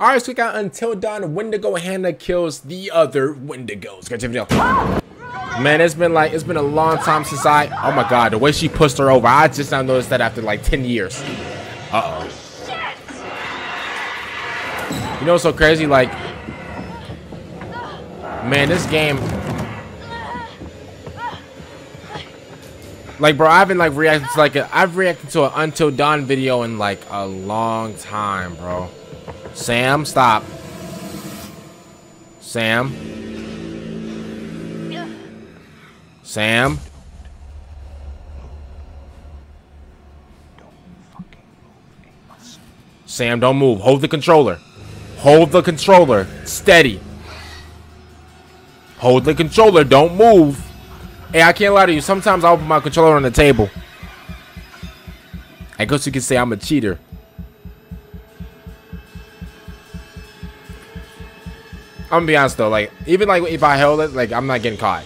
All right, so we got Until Dawn. Wendigo Hannah kills the other Wendigos. Got video. Man, it's been like it's been a long time since I. Oh my God, the way she pushed her over. I just now noticed that after like 10 years. Uh oh. You know what's so crazy? Like, man, this game. Like, bro, I haven't like reacted to like a, I've reacted to an Until Dawn video in like a long time, bro. Sam, stop. Sam. Sam. Sam, don't move. Hold the controller. Hold the controller. Steady. Hold the controller. Don't move. Hey, I can't lie to you. Sometimes I'll open my controller on the table. I guess you can say I'm a cheater. I'm gonna be honest though, like even like if I held it, like I'm not getting caught.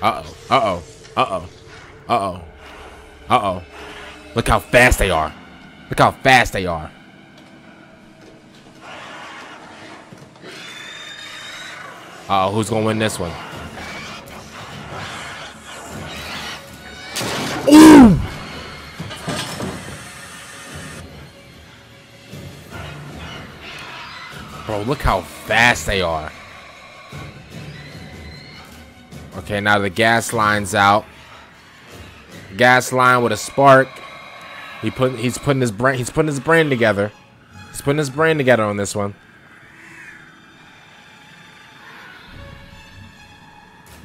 Uh oh. Uh oh. Uh oh. Uh oh. Uh oh. Look how fast they are. Look how fast they are. Uh oh, who's gonna win this one? Bro, look how fast they are. Okay, now the gas line's out. Gas line with a spark. He put he's putting his brain he's putting his brain together. He's putting his brain together on this one.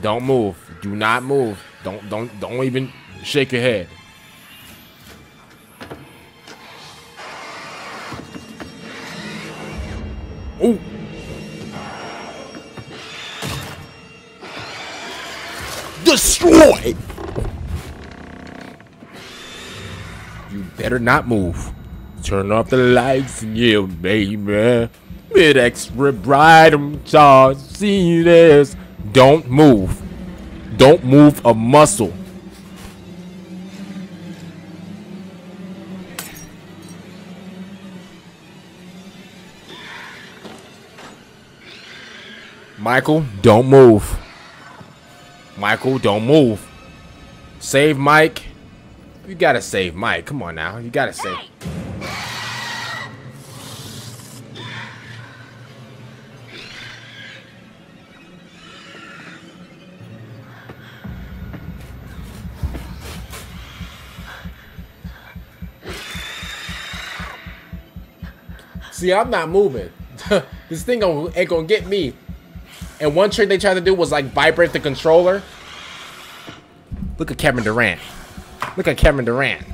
Don't move. Do not move. Don't don't don't even shake your head. Better not move. Turn off the lights and yeah, baby. With extra bright, I'm see this. Don't move. Don't move a muscle. Michael, don't move. Michael, don't move. Save Mike. You gotta save Mike. Come on now. You gotta save. See, I'm not moving. this thing ain't gonna get me. And one trick they tried to do was like vibrate the controller. Look at Kevin Durant. Look at Kevin Durant.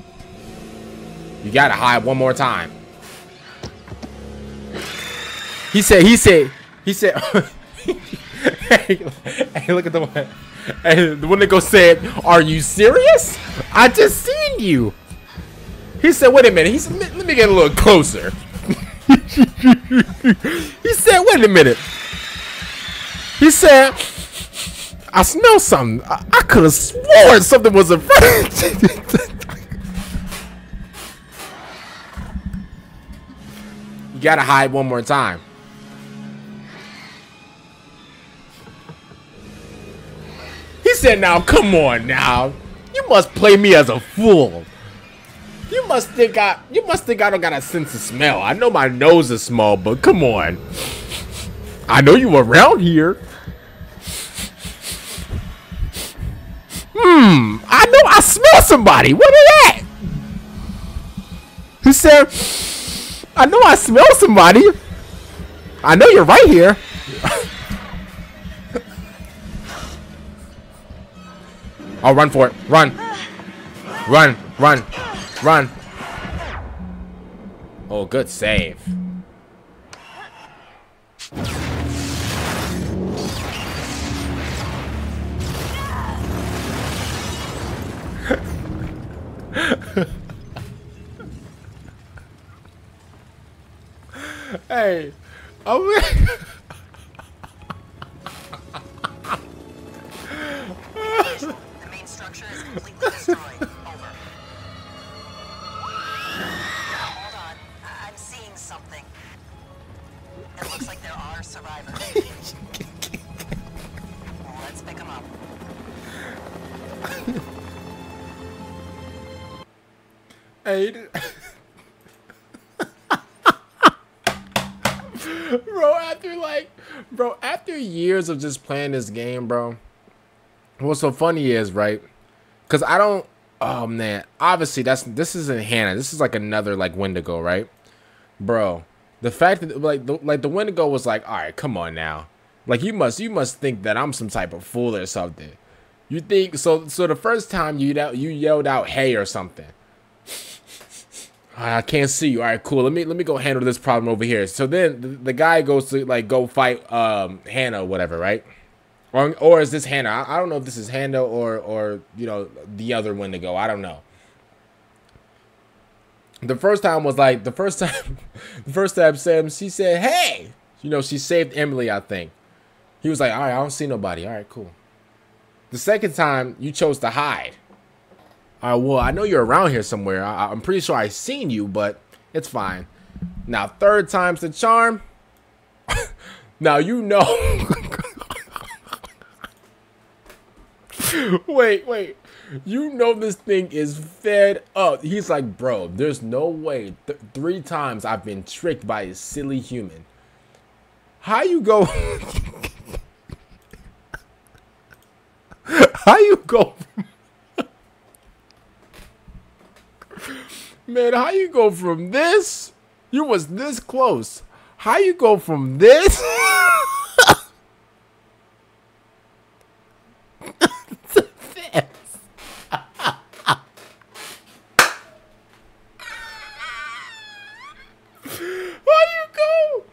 You gotta hide one more time. He said, he said, he said, hey, hey, look at the one. The one that goes said, are you serious? I just seen you. He said, wait a minute. He said, let me get a little closer. he said, wait a minute. He said, I smell something. I, I could have sworn something was a You gotta hide one more time. He said, now, come on now. You must play me as a fool. You must think I you must think I don't got a sense of smell. I know my nose is small, but come on. I know you around here. Hmm, I know I smell somebody. What is that? He said, I know I smell somebody. I know you're right here. I'll run for it. Run. Run, run, run. Oh, good save. Hey, oh the main structure is completely bro, after like, bro, after years of just playing this game, bro, what's so funny is, right? Because I don't, oh man, obviously that's, this isn't Hannah. This is like another like Wendigo, right? Bro, the fact that like, the, like the Wendigo was like, all right, come on now. Like you must, you must think that I'm some type of fool or something. You think, so, so the first time you, you yelled out, hey, or something. I can't see you. All right, cool. Let me let me go handle this problem over here. So then the, the guy goes to like go fight um Hannah or whatever, right? Or or is this Hannah? I, I don't know if this is Hannah or or you know the other Wendigo. I don't know. The first time was like the first time, the first time Sam she said, "Hey," you know she saved Emily. I think he was like, "All right, I don't see nobody. All right, cool." The second time you chose to hide. Uh, well, I know you're around here somewhere. I, I'm pretty sure I've seen you, but it's fine. Now, third time's the charm. now, you know. wait, wait. You know this thing is fed up. He's like, bro, there's no way. Th three times I've been tricked by a silly human. How you go... How you go... Man, how you go from this? You was this close. How you go from this? to this? how you go?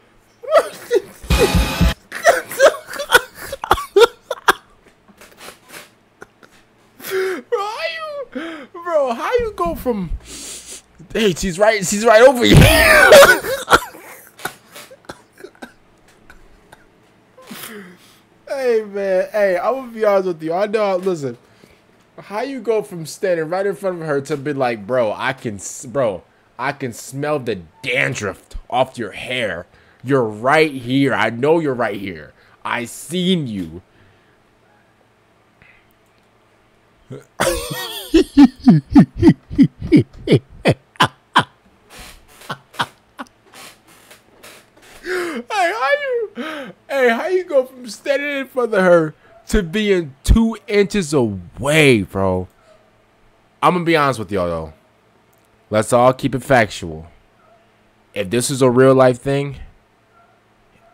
bro, how you, bro, how you go from Hey, she's right. She's right over here. hey man, hey, I'm gonna be honest with you. I know. Listen, how you go from standing right in front of her to be like, bro, I can, bro, I can smell the dandruff off your hair. You're right here. I know you're right here. I seen you. hey, how you? How you go from standing in front of her to being two inches away, bro? I'm gonna be honest with y'all though. Let's all keep it factual. If this is a real life thing,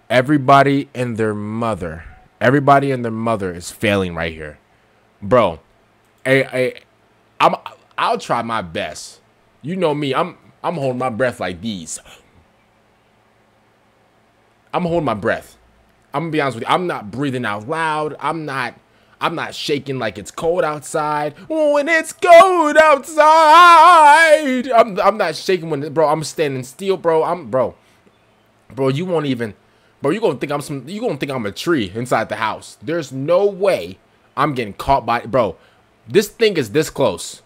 everybody and their mother, everybody and their mother is failing right here, bro. Hey, hey, I'm. I'll try my best. You know me. I'm. I'm holding my breath like these. I'm holding my breath. I'm gonna be honest with you. I'm not breathing out loud. I'm not. I'm not shaking like it's cold outside. When it's cold outside, I'm. I'm not shaking when, bro. I'm standing still, bro. I'm, bro. Bro, you won't even, bro. You gonna think I'm some. You gonna think I'm a tree inside the house. There's no way I'm getting caught by, bro. This thing is this close.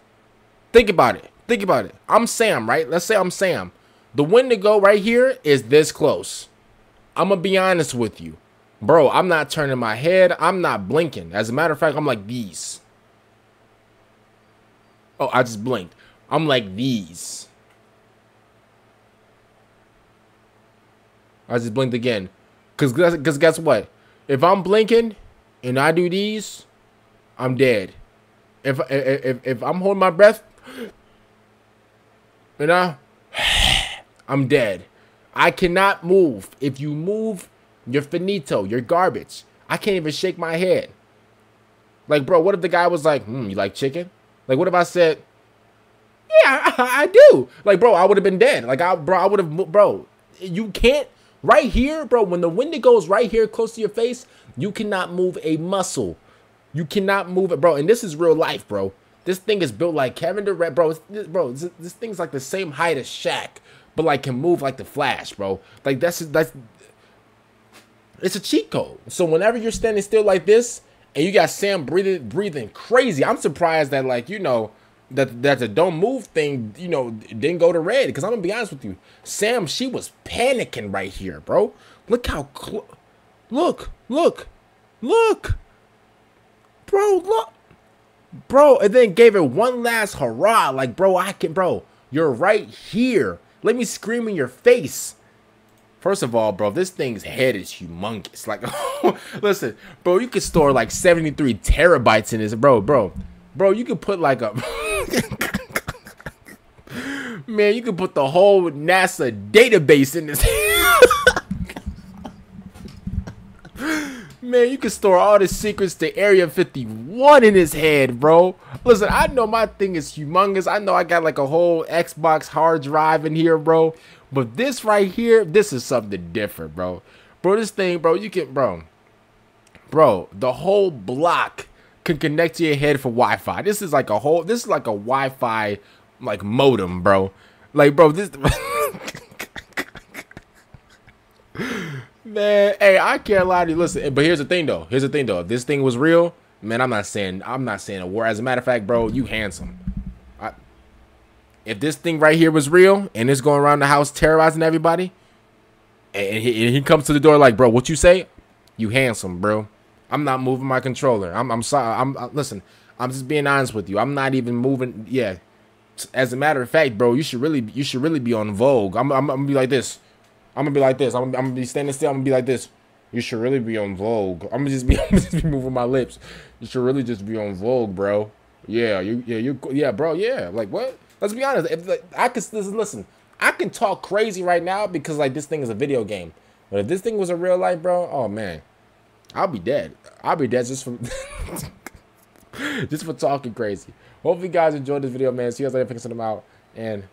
Think about it. Think about it. I'm Sam, right? Let's say I'm Sam. The Wendigo right here is this close. I'm gonna be honest with you. Bro, I'm not turning my head. I'm not blinking. As a matter of fact, I'm like these. Oh, I just blinked. I'm like these. I just blinked again. Cause, cause guess what? If I'm blinking and I do these, I'm dead. If if if I'm holding my breath, and I, I'm dead. I cannot move. If you move, you're finito. You're garbage. I can't even shake my head. Like, bro, what if the guy was like, hmm, you like chicken? Like, what if I said, yeah, I, I do. Like, bro, I would have been dead. Like, I, bro, I would have, bro, you can't, right here, bro, when the Wendigo goes right here close to your face, you cannot move a muscle. You cannot move it, bro. And this is real life, bro. This thing is built like Kevin Durant, bro. This, bro, this, this thing's like the same height as Shaq but like can move like the Flash, bro. Like that's that's it's a cheat code. So whenever you're standing still like this and you got Sam breathing breathing crazy, I'm surprised that like you know that that the don't move thing, you know, didn't go to red. Because I'm gonna be honest with you, Sam, she was panicking right here, bro. Look how. Look, look, look, bro, look, bro. And then gave it one last hurrah, like, bro, I can, bro. You're right here. Let me scream in your face. First of all, bro, this thing's head is humongous. Like, listen, bro, you could store like 73 terabytes in this, bro, bro, bro. You could put like a man, you could put the whole NASA database in this. Man, you can store all the secrets to Area 51 in his head, bro. Listen, I know my thing is humongous. I know I got like a whole Xbox hard drive in here, bro. But this right here, this is something different, bro. Bro, this thing, bro, you can, bro. Bro, the whole block can connect to your head for Wi-Fi. This is like a whole, this is like a Wi-Fi, like modem, bro. Like, bro, this... Man, hey, I can't lie to you. Listen, but here's the thing though. Here's the thing though. If this thing was real, man, I'm not saying I'm not saying a war. As a matter of fact, bro, you handsome. I, if this thing right here was real and it's going around the house terrorizing everybody, and he, and he comes to the door like, bro, what you say? You handsome, bro. I'm not moving my controller. I'm I'm sorry. I'm uh, listen. I'm just being honest with you. I'm not even moving. Yeah. As a matter of fact, bro, you should really you should really be on Vogue. I'm I'm, I'm gonna be like this. I'm gonna be like this. I'm, I'm, gonna be standing still. I'm gonna be like this. You should really be on Vogue. I'm gonna just be, I'm gonna just be moving my lips. You should really just be on Vogue, bro. Yeah, you, yeah, you, yeah, bro, yeah. Like what? Let's be honest. If like, I can listen, I can talk crazy right now because like this thing is a video game. But if this thing was a real life, bro, oh man, I'll be dead. I'll be dead just from just for talking crazy. Hopefully, you guys enjoyed this video, man. See you guys later. Picking some out and.